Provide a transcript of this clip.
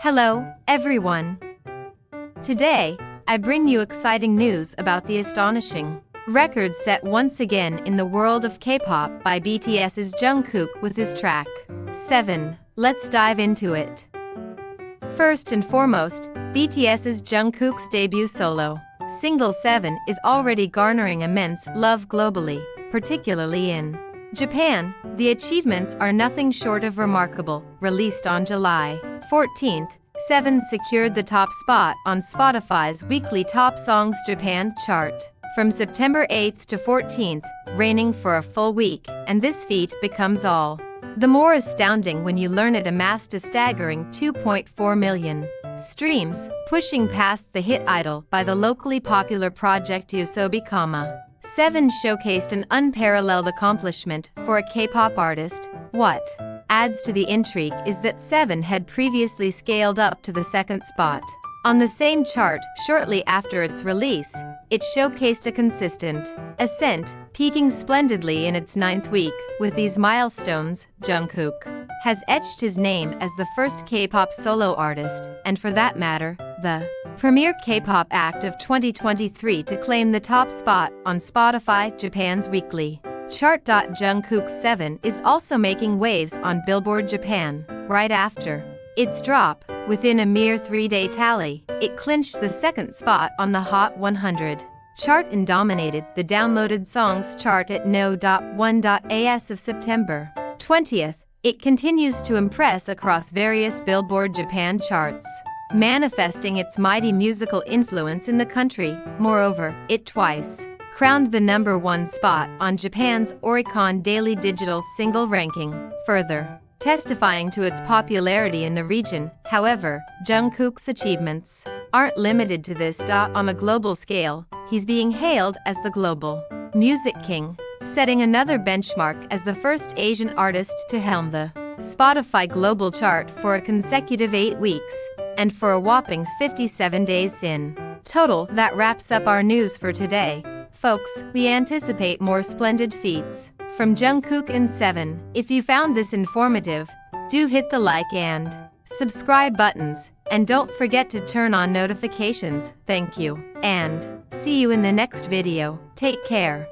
Hello, everyone. Today, I bring you exciting news about the astonishing record set once again in the world of K-pop by BTS's Jungkook with his track 7. Let's dive into it. First and foremost, BTS's Jungkook's debut solo single 7 is already garnering immense love globally, particularly in Japan. The achievements are nothing short of remarkable. Released on July 14th, 7 secured the top spot on Spotify's weekly Top Songs Japan chart from September 8th to 14th, reigning for a full week, and this feat becomes all the more astounding when you learn it amassed a staggering 2.4 million streams, pushing past the hit Idol by the locally popular project YOASOBI Kama. 7 showcased an unparalleled accomplishment for a K-pop artist. What adds to the intrigue is that 7 had previously scaled up to the second spot. On the same chart, shortly after its release, it showcased a consistent ascent, peaking splendidly in its ninth week. With these milestones, Jungkook has etched his name as the first K-pop solo artist, and for that matter, the premier K-pop act of 2023 to claim the top spot on Spotify Japan's weekly chart. Jungkook 7 is also making waves on Billboard Japan right after its drop. Within a mere three-day tally, it clinched the second spot on the Hot 100 chart and dominated the downloaded songs chart at no.1.as of September 20th. It continues to impress across various Billboard Japan charts, manifesting its mighty musical influence in the country. Moreover, it twice crowned the number one spot on Japan's Oricon Daily Digital Single Ranking. Further, testifying to its popularity in the region. However, Jungkook's achievements aren't limited to this. On a global scale, he's being hailed as the global music king, setting another benchmark as the first Asian artist to helm the Spotify global chart for a consecutive 8 weeks, and for a whopping 57 days in total. That wraps up our news for today. Folks, we anticipate more splendid feats from Jungkook and 7. If you found this informative, do hit the like and subscribe buttons, and don't forget to turn on notifications. Thank you, and see you in the next video. Take care.